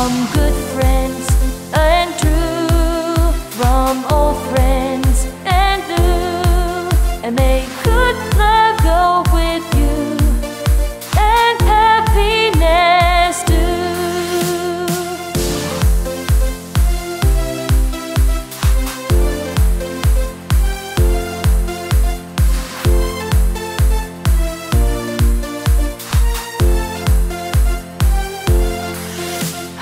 Good friends